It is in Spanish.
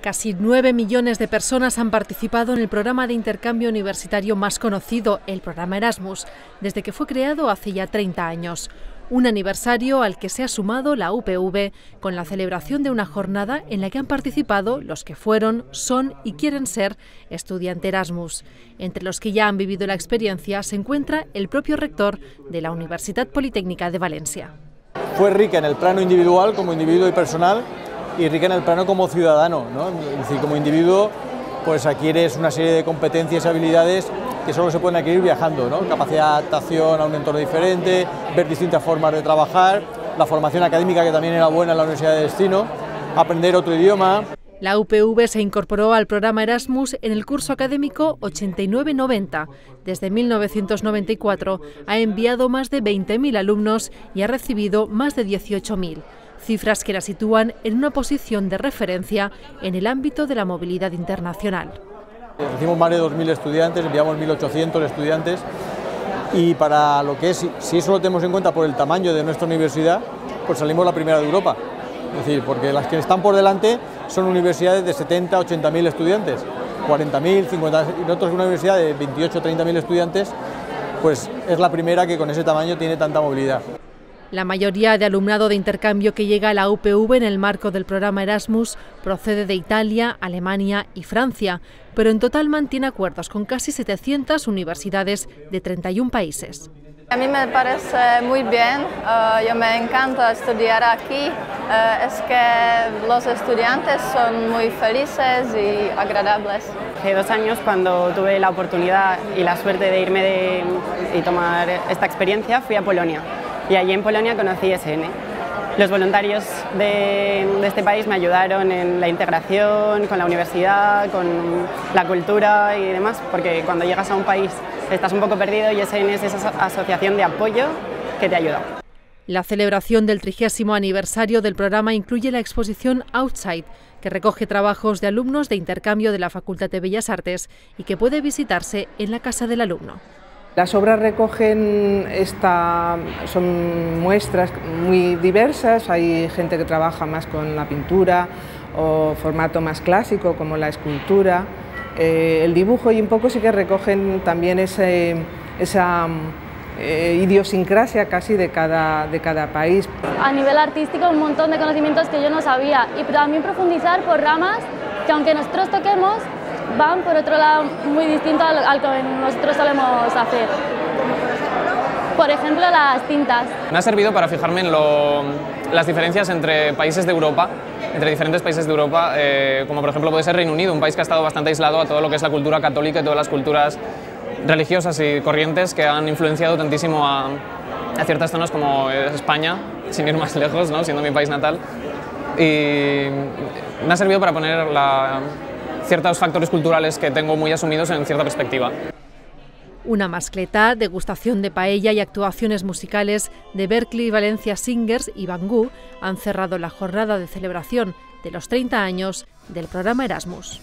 Casi 9 millones de personas han participado en el programa de intercambio universitario más conocido, el programa Erasmus, desde que fue creado hace ya 30 años. Un aniversario al que se ha sumado la UPV con la celebración de una jornada en la que han participado los que fueron, son y quieren ser estudiante Erasmus. Entre los que ya han vivido la experiencia se encuentra el propio rector de la Universidad Politécnica de Valencia. Fue rica en el plano individual, como individuo y personal, y rica en el plano como ciudadano, ¿no? es decir, como individuo pues adquieres una serie de competencias y habilidades que solo se pueden adquirir viajando, ¿no? capacidad de adaptación a un entorno diferente, ver distintas formas de trabajar, la formación académica que también era buena en la Universidad de Destino, aprender otro idioma. La UPV se incorporó al programa Erasmus en el curso académico 89-90. Desde 1994 ha enviado más de 20.000 alumnos y ha recibido más de 18.000 cifras que la sitúan en una posición de referencia en el ámbito de la movilidad internacional. Recibimos más de 2.000 estudiantes, enviamos 1.800 estudiantes y para lo que es, si eso lo tenemos en cuenta por el tamaño de nuestra universidad, pues salimos la primera de Europa. Es decir, porque las que están por delante son universidades de 70, 80.000 estudiantes, 40.000, 50.000, y nosotros una universidad de 28, 30.000 estudiantes, pues es la primera que con ese tamaño tiene tanta movilidad. La mayoría de alumnado de intercambio que llega a la UPV en el marco del programa Erasmus procede de Italia, Alemania y Francia, pero en total mantiene acuerdos con casi 700 universidades de 31 países. A mí me parece muy bien, uh, yo me encanta estudiar aquí, uh, es que los estudiantes son muy felices y agradables. Hace dos años cuando tuve la oportunidad y la suerte de irme de, y tomar esta experiencia fui a Polonia y allí en Polonia conocí SN. Los voluntarios de, este país me ayudaron en la integración con la universidad, con la cultura y demás, porque cuando llegas a un país estás un poco perdido y SN es esa asociación de apoyo que te ayuda. La celebración del trigésimo aniversario del programa incluye la exposición Outside, que recoge trabajos de alumnos de intercambio de la Facultad de Bellas Artes y que puede visitarse en la Casa del Alumno. Las obras recogen esta, son muestras muy diversas, hay gente que trabaja más con la pintura o formato más clásico como la escultura, eh, el dibujo y un poco sí que recogen también esa eh, idiosincrasia casi de cada, de cada país. A nivel artístico un montón de conocimientos que yo no sabía. Y también profundizar por ramas que aunque nosotros toquemos van por otro lado muy distinto al, que nosotros solemos hacer. Por ejemplo, las tintas. Me ha servido para fijarme en las diferencias entre países de Europa, entre diferentes países de Europa, eh, como por ejemplo puede ser Reino Unido, un país que ha estado bastante aislado a todo lo que es la cultura católica y todas las culturas religiosas y corrientes que han influenciado tantísimo a, ciertas zonas como es España, sin ir más lejos, ¿no? siendo mi país natal. Y me ha servido para poner la, ciertos factores culturales que tengo muy asumidos en cierta perspectiva. Una mascleta, degustación de paella y actuaciones musicales de Berkeley Valencia Singers y Bangú han cerrado la jornada de celebración de los 30 años del programa Erasmus.